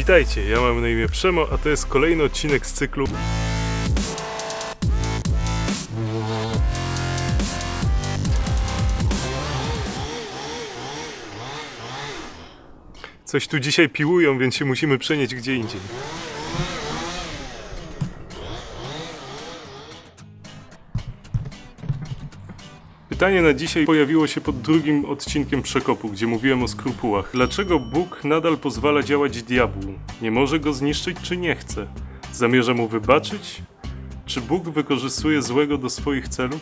Witajcie, ja mam na imię Przemo, a to jest kolejny odcinek z cyklu Coś tu dzisiaj piłują, więc się musimy przenieść gdzie indziej. Pytanie na dzisiaj pojawiło się pod drugim odcinkiem Przekopu, gdzie mówiłem o skrupułach. Dlaczego Bóg nadal pozwala działać diabłu? Nie może go zniszczyć czy nie chce? Zamierza mu wybaczyć? Czy Bóg wykorzystuje złego do swoich celów?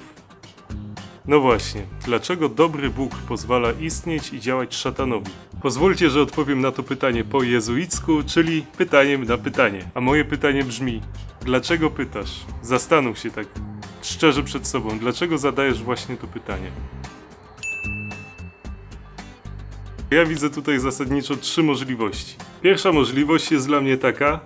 No właśnie, dlaczego dobry Bóg pozwala istnieć i działać szatanowi? Pozwólcie, że odpowiem na to pytanie po jezuicku, czyli pytaniem na pytanie. A moje pytanie brzmi: dlaczego pytasz? Zastanów się tak szczerze przed sobą, dlaczego zadajesz właśnie to pytanie? Ja widzę tutaj zasadniczo trzy możliwości. Pierwsza możliwość jest dla mnie taka,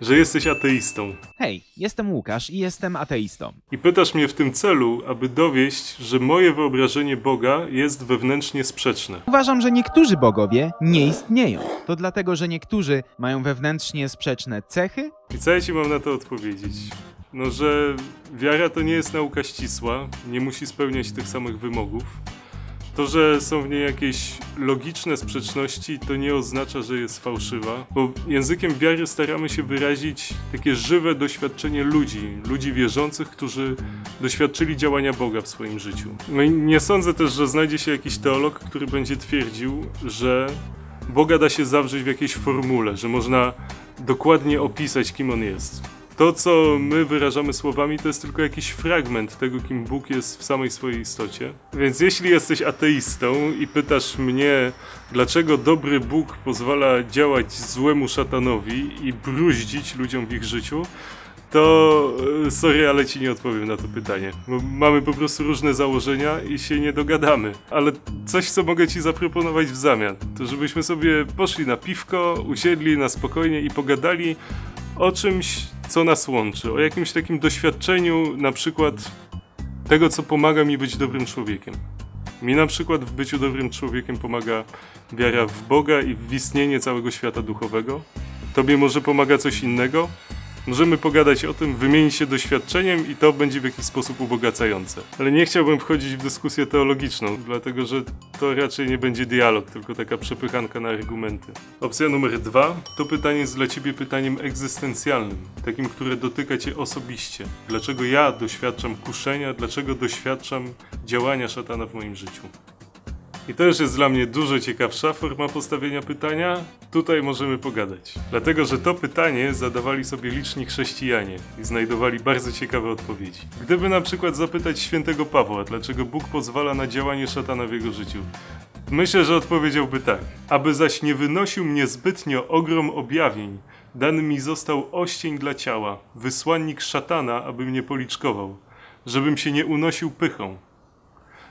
że jesteś ateistą. Hej, jestem Łukasz i jestem ateistą. I pytasz mnie w tym celu, aby dowieść, że moje wyobrażenie Boga jest wewnętrznie sprzeczne. Uważam, że niektórzy bogowie nie istnieją. To dlatego, że niektórzy mają wewnętrznie sprzeczne cechy, I co ja ci mam na to odpowiedzieć? No, że wiara to nie jest nauka ścisła, nie musi spełniać tych samych wymogów. To, że są w niej jakieś logiczne sprzeczności, to nie oznacza, że jest fałszywa, bo językiem wiary staramy się wyrazić takie żywe doświadczenie ludzi, ludzi wierzących, którzy doświadczyli działania Boga w swoim życiu. No i nie sądzę też, że znajdzie się jakiś teolog, który będzie twierdził, że Boga da się zawrzeć w jakiejś formule, że można dokładnie opisać, kim on jest. To, co my wyrażamy słowami, to jest tylko jakiś fragment tego, kim Bóg jest w samej swojej istocie. Więc jeśli jesteś ateistą i pytasz mnie, dlaczego dobry Bóg pozwala działać złemu szatanowi i bruździć ludziom w ich życiu, to e, sorry, ale ci nie odpowiem na to pytanie. Bo mamy po prostu różne założenia i się nie dogadamy. Ale coś, co mogę ci zaproponować w zamian, to żebyśmy sobie poszli na piwko, usiedli na spokojnie i pogadali o czymś, co nas łączy, o jakimś takim doświadczeniu, na przykład tego, co pomaga mi być dobrym człowiekiem. Mi na przykład w byciu dobrym człowiekiem pomaga wiara w Boga i w istnienie całego świata duchowego. Tobie może pomaga coś innego? Możemy pogadać o tym, wymienić się doświadczeniem i to będzie w jakiś sposób ubogacające. Ale nie chciałbym wchodzić w dyskusję teologiczną, dlatego że to raczej nie będzie dialog, tylko taka przepychanka na argumenty. Opcja numer dwa to pytanie jest dla ciebie pytaniem egzystencjalnym, takim, które dotyka cię osobiście. Dlaczego ja doświadczam kuszenia, dlaczego doświadczam działania szatana w moim życiu? I to już jest dla mnie dużo ciekawsza forma postawienia pytania. Tutaj możemy pogadać. Dlatego, że to pytanie zadawali sobie liczni chrześcijanie i znajdowali bardzo ciekawe odpowiedzi. Gdyby na przykład zapytać świętego Pawła, dlaczego Bóg pozwala na działanie szatana w jego życiu, myślę, że odpowiedziałby tak. Aby zaś nie wynosił mnie zbytnio ogrom objawień, dany mi został oścień dla ciała, wysłannik szatana, aby mnie policzkował, żebym się nie unosił pychą.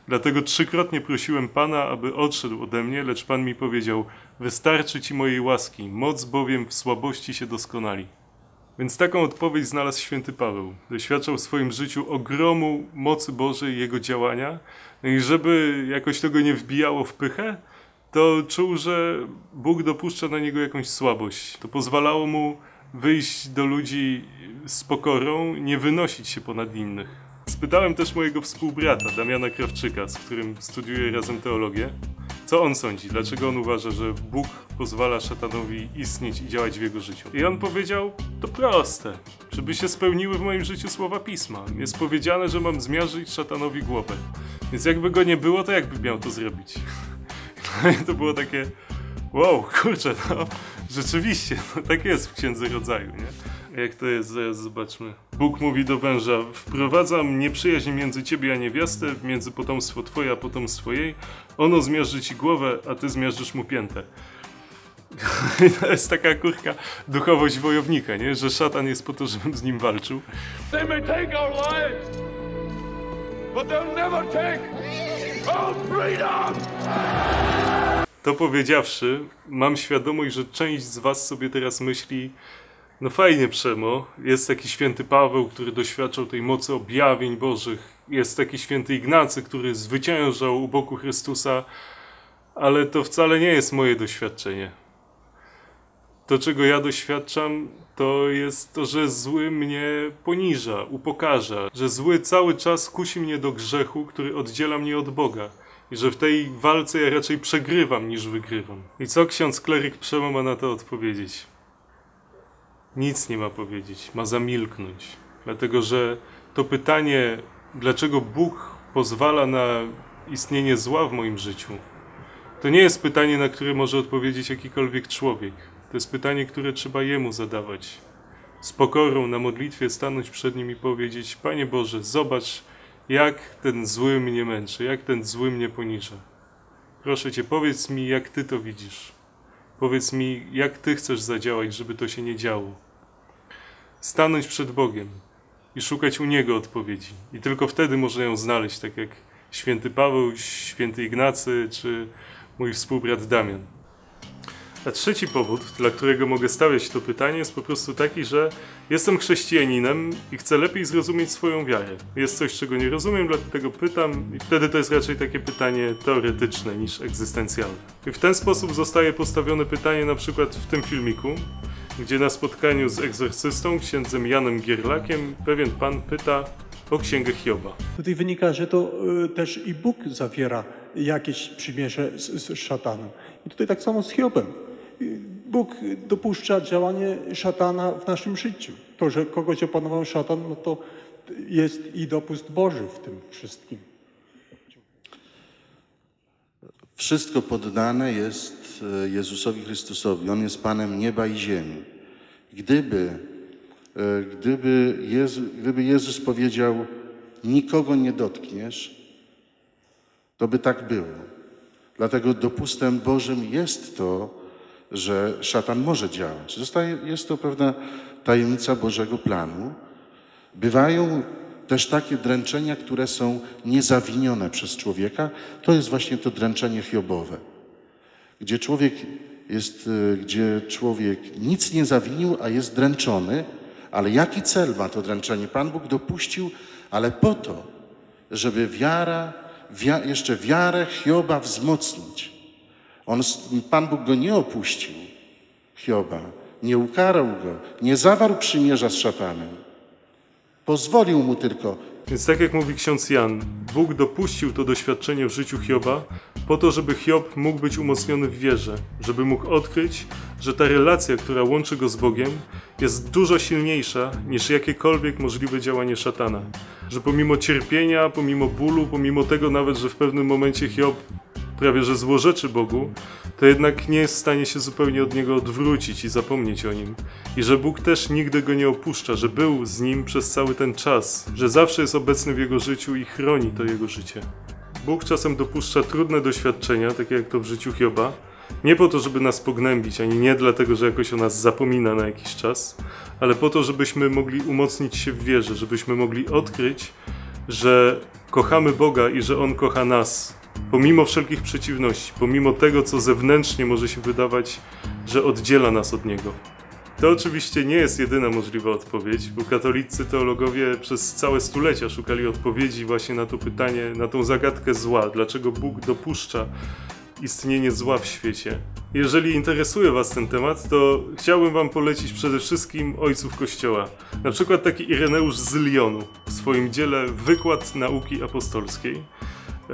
Dlatego trzykrotnie prosiłem Pana, aby odszedł ode mnie, lecz Pan mi powiedział: Wystarczy ci mojej łaski, moc bowiem w słabości się doskonali. Więc taką odpowiedź znalazł święty Paweł. Doświadczał w swoim życiu ogromu mocy Bożej jego działania. No i żeby jakoś tego nie wbijało w pychę, to czuł, że Bóg dopuszcza na niego jakąś słabość. To pozwalało mu wyjść do ludzi z pokorą, nie wynosić się ponad innych. Spytałem też mojego współbrata, Damiana Krawczyka, z którym studiuję razem teologię, co on sądzi, dlaczego on uważa, że Bóg pozwala szatanowi istnieć i działać w jego życiu. I on powiedział, to proste, żeby się spełniły w moim życiu słowa Pisma. Jest powiedziane, że mam zmiażdżyć szatanowi głowę. Więc jakby go nie było, to jakby miał to zrobić? No to było takie, wow, kurczę, no rzeczywiście, no, tak jest w Księdze Rodzaju, nie? Jak to jest, zaraz zobaczmy. Bóg mówi do węża, wprowadzam nieprzyjaźń między ciebie a niewiastę, między potomstwo twoje a potomstwo jej. Ono zmiażdży ci głowę, a ty zmiażdżysz mu piętę. To jest taka kurka duchowość wojownika, nie? Że szatan jest po to, żebym z nim walczył. They may take our lives, but they'll never take our freedom! To powiedziawszy, mam świadomość, że część z was sobie teraz myśli, no fajnie Przemo, jest taki święty Paweł, który doświadczał tej mocy objawień bożych, jest taki święty Ignacy, który zwyciężał u boku Chrystusa, ale to wcale nie jest moje doświadczenie. To, czego ja doświadczam, to jest to, że zły mnie poniża, upokarza, że zły cały czas kusi mnie do grzechu, który oddziela mnie od Boga. I że w tej walce ja raczej przegrywam niż wygrywam. I co ksiądz kleryk Przemo ma na to odpowiedzieć? Nic nie ma powiedzieć, ma zamilknąć. Dlatego, że to pytanie, dlaczego Bóg pozwala na istnienie zła w moim życiu, to nie jest pytanie, na które może odpowiedzieć jakikolwiek człowiek. To jest pytanie, które trzeba Jemu zadawać. Z pokorą na modlitwie stanąć przed Nim i powiedzieć: Panie Boże, zobacz, jak ten zły mnie męczy, jak ten zły mnie poniża. Proszę Cię, powiedz mi, jak Ty to widzisz. Powiedz mi, jak Ty chcesz zadziałać, żeby to się nie działo. Stanąć przed Bogiem i szukać u Niego odpowiedzi. I tylko wtedy można ją znaleźć, tak jak święty Paweł, święty Ignacy czy mój współbrat Damian. A trzeci powód, dla którego mogę stawiać to pytanie, jest po prostu taki, że jestem chrześcijaninem i chcę lepiej zrozumieć swoją wiarę. Jest coś, czego nie rozumiem, dlatego pytam, i wtedy to jest raczej takie pytanie teoretyczne niż egzystencjalne. I w ten sposób zostaje postawione pytanie na przykład w tym filmiku, gdzie na spotkaniu z egzorcystą, księdzem Janem Gierlakiem, pewien pan pyta o księgę Hioba. Tutaj wynika, że to y, też i Bóg zawiera jakieś przymierze z, z szatanem. I tutaj tak samo z Hiobem. Y, Bóg dopuszcza działanie szatana w naszym życiu. To, że kogoś opanował szatan, no to jest i dopust Boży w tym wszystkim. Wszystko poddane jest e, Jezusowi Chrystusowi. On jest Panem nieba i ziemi. Gdyby, e, gdyby, Jezu, gdyby Jezus powiedział, nikogo nie dotkniesz, to by tak było. Dlatego dopustem Bożym jest to, że szatan może działać. Zostaje, jest to pewna tajemnica Bożego planu. Bywają też takie dręczenia, które są niezawinione przez człowieka. To jest właśnie to dręczenie hiobowe, gdzie człowiek jest, y, gdzie człowiek nic nie zawinił, a jest dręczony. Ale jaki cel ma to dręczenie? Pan Bóg dopuścił, ale po to, żeby wiara, wia, jeszcze wiarę Hioba wzmocnić. On, Pan Bóg go nie opuścił, Hioba, nie ukarał go, nie zawarł przymierza z szatanem. Pozwolił mu tylko. Więc tak jak mówi ksiądz Jan, Bóg dopuścił to doświadczenie w życiu Hioba po to, żeby Hiob mógł być umocniony w wierze, żeby mógł odkryć, że ta relacja, która łączy go z Bogiem, jest dużo silniejsza niż jakiekolwiek możliwe działanie szatana. Że pomimo cierpienia, pomimo bólu, pomimo tego nawet, że w pewnym momencie Hiob prawie że złorzeczy Bogu, to jednak nie jest w stanie się zupełnie od Niego odwrócić i zapomnieć o Nim. I że Bóg też nigdy go nie opuszcza, że był z Nim przez cały ten czas, że zawsze jest obecny w Jego życiu i chroni to Jego życie. Bóg czasem dopuszcza trudne doświadczenia, takie jak to w życiu Hioba, nie po to, żeby nas pognębić, ani nie dlatego, że jakoś o nas zapomina na jakiś czas, ale po to, żebyśmy mogli umocnić się w wierze, żebyśmy mogli odkryć, że kochamy Boga i że On kocha nas, pomimo wszelkich przeciwności, pomimo tego, co zewnętrznie może się wydawać, że oddziela nas od Niego. To oczywiście nie jest jedyna możliwa odpowiedź, bo katolicy teologowie przez całe stulecia szukali odpowiedzi właśnie na to pytanie, na tą zagadkę zła, dlaczego Bóg dopuszcza istnienie zła w świecie. Jeżeli interesuje Was ten temat, to chciałbym Wam polecić przede wszystkim ojców Kościoła. Na przykład taki Ireneusz z Lyonu w swoim dziele Wykład Nauki Apostolskiej.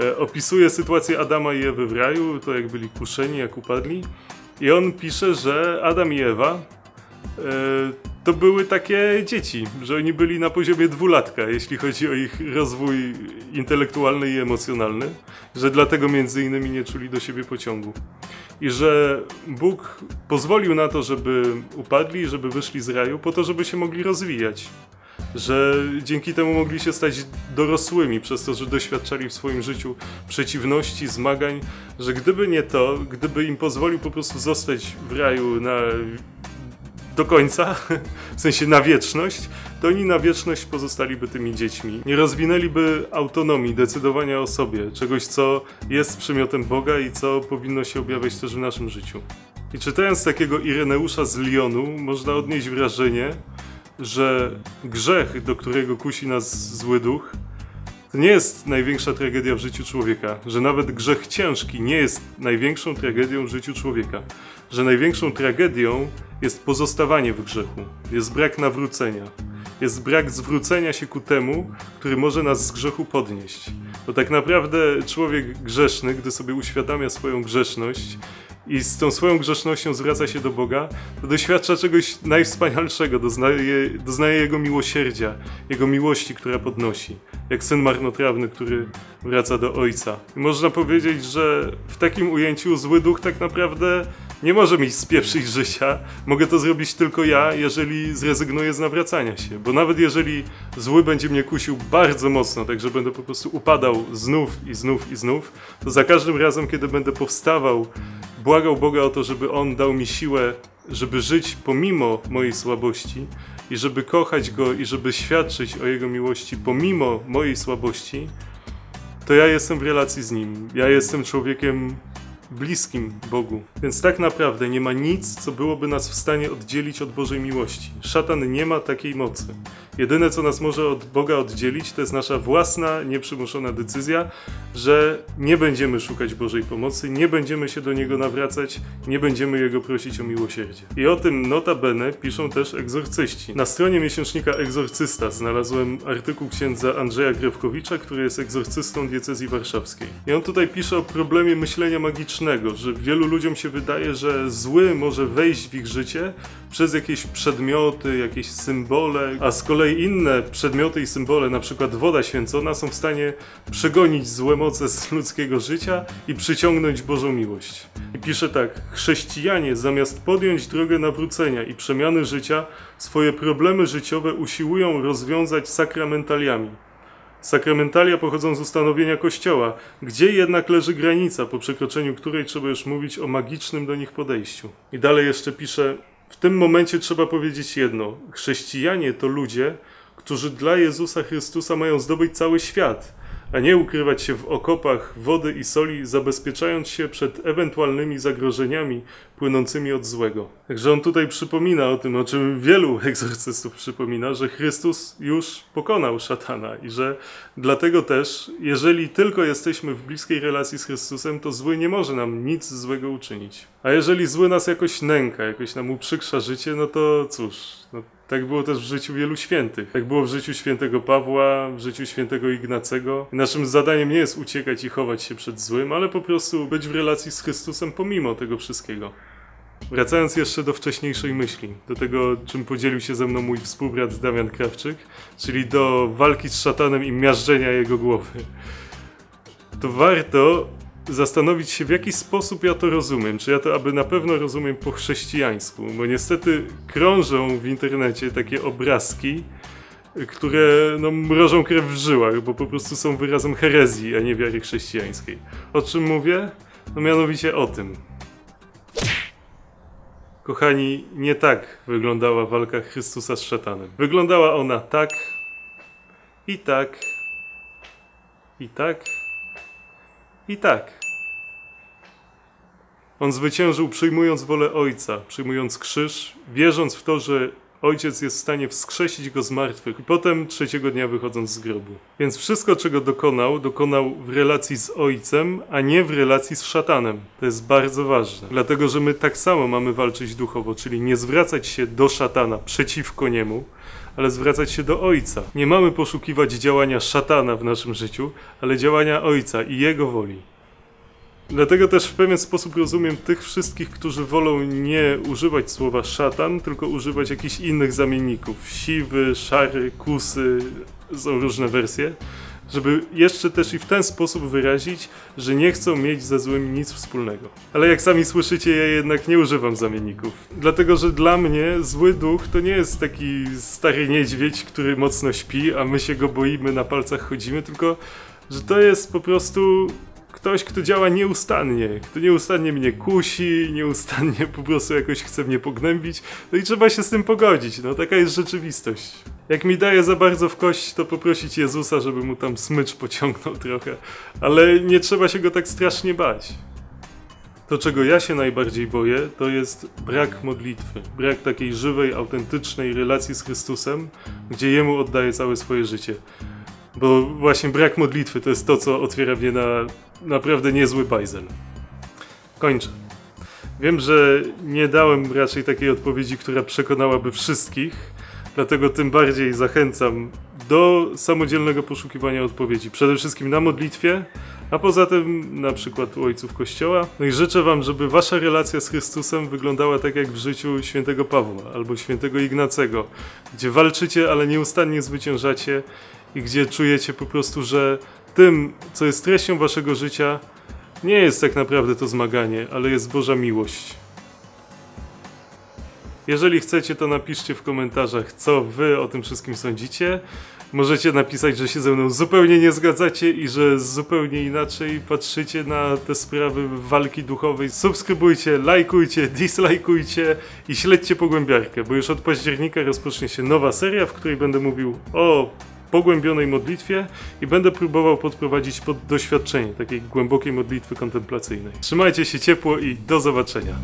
E, opisuje sytuację Adama i Ewy w raju, to jak byli kuszeni, jak upadli. I on pisze, że Adam i Ewa e, to były takie dzieci, że oni byli na poziomie dwulatka, jeśli chodzi o ich rozwój intelektualny i emocjonalny, że dlatego między innymi nie czuli do siebie pociągu. I że Bóg pozwolił na to, żeby upadli, żeby wyszli z raju, po to, żeby się mogli rozwijać. Że dzięki temu mogli się stać dorosłymi, przez to, że doświadczali w swoim życiu przeciwności, zmagań, że gdyby nie to, gdyby im pozwolił po prostu zostać w raju na do końca, w sensie na wieczność, to oni na wieczność pozostaliby tymi dziećmi. Nie rozwinęliby autonomii, decydowania o sobie, czegoś, co jest przymiotem Boga i co powinno się objawiać też w naszym życiu. I czytając takiego Ireneusza z Lyonu, można odnieść wrażenie, że grzech, do którego kusi nas zły duch, To nie jest największa tragedia w życiu człowieka, że nawet grzech ciężki nie jest największą tragedią w życiu człowieka, że największą tragedią jest pozostawanie w grzechu, jest brak nawrócenia, jest brak zwrócenia się ku temu, który może nas z grzechu podnieść. Bo tak naprawdę człowiek grzeszny, gdy sobie uświadamia swoją grzeszność i z tą swoją grzesznością zwraca się do Boga, to doświadcza czegoś najwspanialszego, doznaje, doznaje Jego miłosierdzia, Jego miłości, która podnosi. Jak syn marnotrawny, który wraca do Ojca. I można powiedzieć, że w takim ujęciu zły duch tak naprawdę nie może mi spieprzyć życia. Mogę to zrobić tylko ja, jeżeli zrezygnuję z nawracania się. Bo nawet jeżeli zły będzie mnie kusił bardzo mocno, tak że będę po prostu upadał znów i znów i znów, to za każdym razem, kiedy będę powstawał, błagał Boga o to, żeby On dał mi siłę, żeby żyć pomimo mojej słabości i żeby kochać Go i żeby świadczyć o Jego miłości pomimo mojej słabości, to ja jestem w relacji z Nim. Ja jestem człowiekiem bliskim Bogu. Więc tak naprawdę nie ma nic, co byłoby nas w stanie oddzielić od Bożej miłości. Szatan nie ma takiej mocy. Jedyne, co nas może od Boga oddzielić, to jest nasza własna, nieprzymuszona decyzja, że nie będziemy szukać Bożej pomocy, nie będziemy się do Niego nawracać, nie będziemy Jego prosić o miłosierdzie. I o tym notabene piszą też egzorcyści. Na stronie miesięcznika Egzorcysta znalazłem artykuł księdza Andrzeja Grewkowicza, który jest egzorcystą diecezji warszawskiej. I on tutaj pisze o problemie myślenia magicznego, że wielu ludziom się wydaje, że zły może wejść w ich życie przez jakieś przedmioty, jakieś symbole, a z kolei inne przedmioty i symbole, na przykład woda święcona, są w stanie przegonić złe moce z ludzkiego życia i przyciągnąć Bożą miłość. I pisze tak: Chrześcijanie zamiast podjąć drogę nawrócenia i przemiany życia, swoje problemy życiowe usiłują rozwiązać sakramentaliami. Sakramentalia pochodzą z ustanowienia Kościoła, gdzie jednak leży granica, po przekroczeniu której trzeba już mówić o magicznym do nich podejściu. I dalej jeszcze pisze, w tym momencie trzeba powiedzieć jedno: chrześcijanie to ludzie, którzy dla Jezusa Chrystusa mają zdobyć cały świat, a nie ukrywać się w okopach wody i soli, zabezpieczając się przed ewentualnymi zagrożeniami płynącymi od złego. Także on tutaj przypomina o tym, o czym wielu egzorcystów przypomina, że Chrystus już pokonał szatana i że dlatego też, jeżeli tylko jesteśmy w bliskiej relacji z Chrystusem, to zły nie może nam nic złego uczynić. A jeżeli zły nas jakoś nęka, jakoś nam uprzykrza życie, no to cóż, no tak było też w życiu wielu świętych. Tak było w życiu świętego Pawła, w życiu świętego Ignacego. Naszym zadaniem nie jest uciekać i chować się przed złym, ale po prostu być w relacji z Chrystusem pomimo tego wszystkiego. Wracając jeszcze do wcześniejszej myśli, do tego, czym podzielił się ze mną mój współbrat Damian Krawczyk, czyli do walki z szatanem i miażdżenia jego głowy. To warto zastanowić się, w jaki sposób ja to rozumiem. Czy ja to aby na pewno rozumiem po chrześcijańsku, bo niestety krążą w internecie takie obrazki, które no, mrożą krew w żyłach, bo po prostu są wyrazem herezji, a nie wiary chrześcijańskiej. O czym mówię? No mianowicie o tym. Kochani, nie tak wyglądała walka Chrystusa z szatanem. Wyglądała ona tak, i tak, i tak, i tak. On zwyciężył przyjmując wolę Ojca, przyjmując krzyż, wierząc w to, że Ojciec jest w stanie wskrzesić go z martwych i potem trzeciego dnia wychodząc z grobu. Więc wszystko, czego dokonał, dokonał w relacji z Ojcem, a nie w relacji z szatanem. To jest bardzo ważne. Dlatego, że my tak samo mamy walczyć duchowo, czyli nie zwracać się do szatana przeciwko niemu, ale zwracać się do Ojca. Nie mamy poszukiwać działania szatana w naszym życiu, ale działania Ojca i Jego woli. Dlatego też w pewien sposób rozumiem tych wszystkich, którzy wolą nie używać słowa szatan, tylko używać jakichś innych zamienników. Siwy, szary, kusy, są różne wersje. Żeby jeszcze też i w ten sposób wyrazić, że nie chcą mieć ze złym nic wspólnego. Ale jak sami słyszycie, ja jednak nie używam zamienników. Dlatego, że dla mnie zły duch to nie jest taki stary niedźwiedź, który mocno śpi, a my się go boimy, na palcach chodzimy, tylko że to jest po prostu ktoś, kto działa nieustannie, kto nieustannie mnie kusi, nieustannie po prostu jakoś chce mnie pognębić, no i trzeba się z tym pogodzić, no taka jest rzeczywistość. Jak mi daje za bardzo w kość, to poprosić Jezusa, żeby mu tam smycz pociągnął trochę, ale nie trzeba się go tak strasznie bać. To, czego ja się najbardziej boję, to jest brak modlitwy, brak takiej żywej, autentycznej relacji z Chrystusem, gdzie Jemu oddaję całe swoje życie. Bo właśnie brak modlitwy to jest to, co otwiera mnie na naprawdę niezły bajzel. Kończę. Wiem, że nie dałem raczej takiej odpowiedzi, która przekonałaby wszystkich, dlatego tym bardziej zachęcam do samodzielnego poszukiwania odpowiedzi. Przede wszystkim na modlitwie, a poza tym na przykład u ojców Kościoła. No i życzę Wam, żeby Wasza relacja z Chrystusem wyglądała tak jak w życiu świętego Pawła albo świętego Ignacego, gdzie walczycie, ale nieustannie zwyciężacie i gdzie czujecie po prostu, że tym, co jest treścią Waszego życia, nie jest tak naprawdę to zmaganie, ale jest Boża miłość. Jeżeli chcecie, to napiszcie w komentarzach, co wy o tym wszystkim sądzicie. Możecie napisać, że się ze mną zupełnie nie zgadzacie i że zupełnie inaczej patrzycie na te sprawy walki duchowej. Subskrybujcie, lajkujcie, dislajkujcie i śledźcie pogłębiarkę, bo już od października rozpocznie się nowa seria, w której będę mówił o pogłębionej modlitwie i będę próbował podprowadzić pod doświadczenie takiej głębokiej modlitwy kontemplacyjnej. Trzymajcie się ciepło i do zobaczenia.